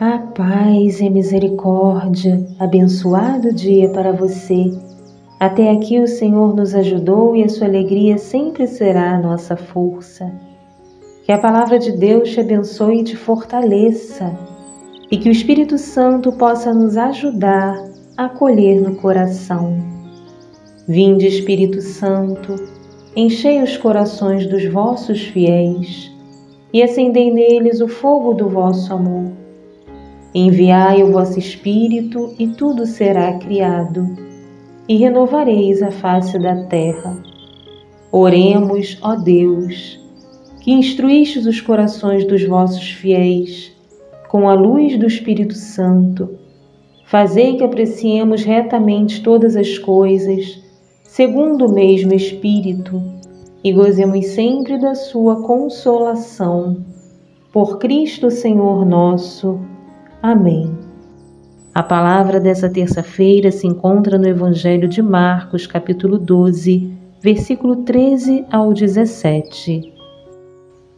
A paz e a misericórdia, abençoado dia para você. Até aqui o Senhor nos ajudou e a sua alegria sempre será a nossa força. Que a palavra de Deus te abençoe e te fortaleça, e que o Espírito Santo possa nos ajudar a acolher no coração. Vinde, Espírito Santo, enchei os corações dos vossos fiéis e acendei neles o fogo do vosso amor. Enviai o vosso Espírito, e tudo será criado, e renovareis a face da terra. Oremos, ó Deus, que instruístes os corações dos vossos fiéis com a luz do Espírito Santo. Fazei que apreciemos retamente todas as coisas, segundo o mesmo Espírito, e gozemos sempre da sua consolação. Por Cristo Senhor nosso. Amém. A palavra dessa terça-feira se encontra no Evangelho de Marcos, capítulo 12, versículo 13 ao 17.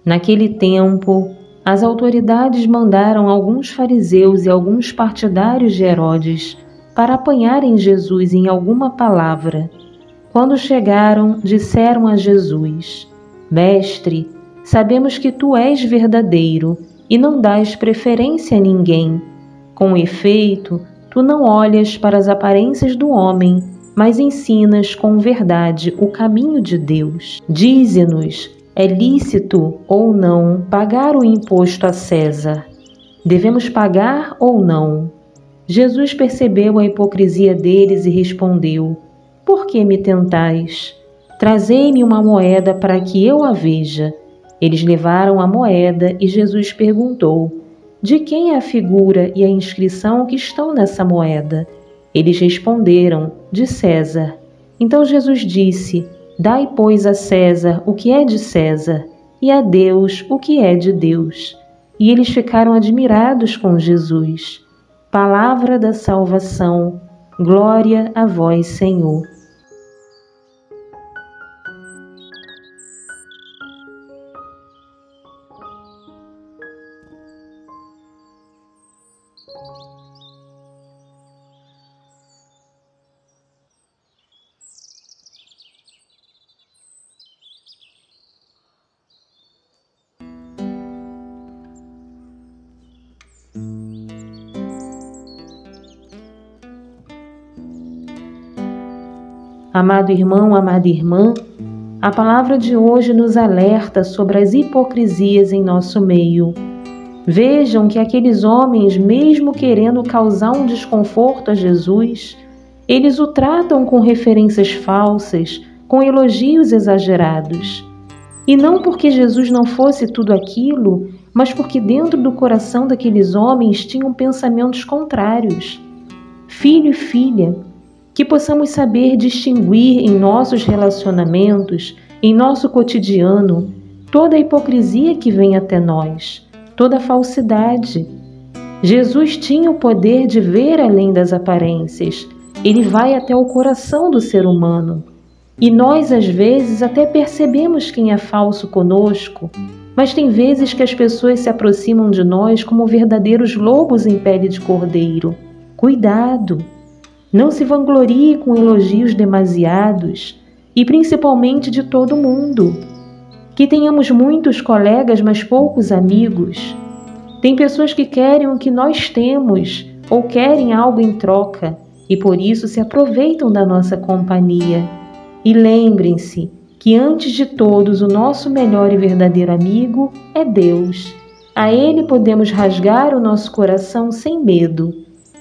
Naquele tempo, as autoridades mandaram alguns fariseus e alguns partidários de Herodes para apanharem Jesus em alguma palavra. Quando chegaram, disseram a Jesus: Mestre, sabemos que tu és verdadeiro e não dás preferência a ninguém. Com efeito, tu não olhas para as aparências do homem, mas ensinas com verdade o caminho de Deus. Dize-nos: é lícito ou não pagar o imposto a César? Devemos pagar ou não? Jesus percebeu a hipocrisia deles e respondeu: Por que me tentais? Trazei-me uma moeda para que eu a veja. Eles levaram a moeda e Jesus perguntou: De quem é a figura e a inscrição que estão nessa moeda? Eles responderam: De César. Então Jesus disse: Dai, pois, a César o que é de César, e a Deus o que é de Deus. E eles ficaram admirados com Jesus. Palavra da salvação. Glória a vós, Senhor. Amado irmão, amada irmã, a palavra de hoje nos alerta sobre as hipocrisias em nosso meio. Vejam que aqueles homens, mesmo querendo causar um desconforto a Jesus, eles o tratam com referências falsas, com elogios exagerados. E não porque Jesus não fosse tudo aquilo, mas porque dentro do coração daqueles homens tinham pensamentos contrários. Filho e filha, que possamos saber distinguir em nossos relacionamentos, em nosso cotidiano, toda a hipocrisia que vem até nós, toda a falsidade. Jesus tinha o poder de ver além das aparências, ele vai até o coração do ser humano. E nós, às vezes, até percebemos quem é falso conosco, mas tem vezes que as pessoas se aproximam de nós como verdadeiros lobos em pele de cordeiro. Cuidado! Não se vanglorie com elogios demasiados e principalmente de todo mundo. Que tenhamos muitos colegas, mas poucos amigos. Tem pessoas que querem o que nós temos ou querem algo em troca e por isso se aproveitam da nossa companhia. E lembrem-se que antes de todos o nosso melhor e verdadeiro amigo é Deus. A Ele podemos rasgar o nosso coração sem medo.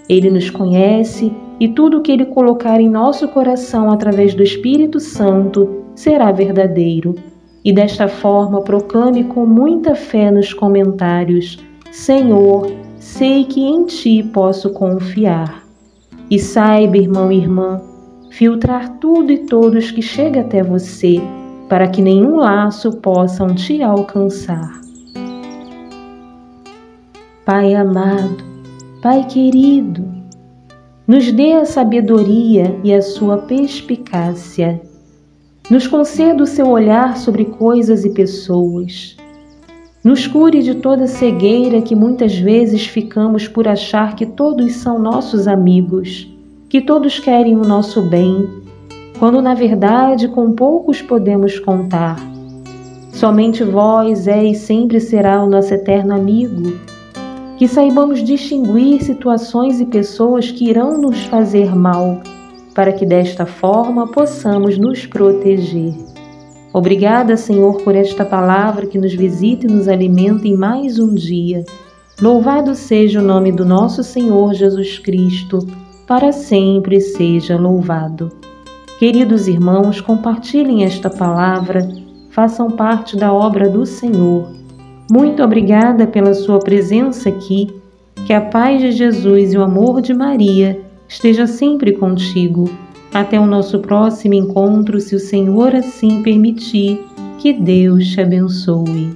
Ele nos conhece e tudo o que Ele colocar em nosso coração através do Espírito Santo será verdadeiro. E desta forma proclame com muita fé nos comentários: Senhor, sei que em Ti posso confiar. E saiba, irmão e irmã, filtrar tudo e todos que chega até você, para que nenhum laço possam te alcançar. Pai amado, Pai querido, nos dê a sabedoria e a sua perspicácia. Nos conceda o seu olhar sobre coisas e pessoas. Nos cure de toda cegueira que muitas vezes ficamos por achar que todos são nossos amigos, que todos querem o nosso bem, quando na verdade com poucos podemos contar. Somente vós é e sempre será o nosso eterno amigo. Que saibamos distinguir situações e pessoas que irão nos fazer mal, para que desta forma possamos nos proteger. Obrigada, Senhor, por esta palavra que nos visita e nos alimenta em mais um dia. Louvado seja o nome do nosso Senhor Jesus Cristo, para sempre seja louvado. Queridos irmãos, compartilhem esta palavra, façam parte da obra do Senhor. Muito obrigada pela sua presença aqui. Que a paz de Jesus e o amor de Maria esteja sempre contigo até o nosso próximo encontro, se o Senhor assim permitir. Que Deus te abençoe.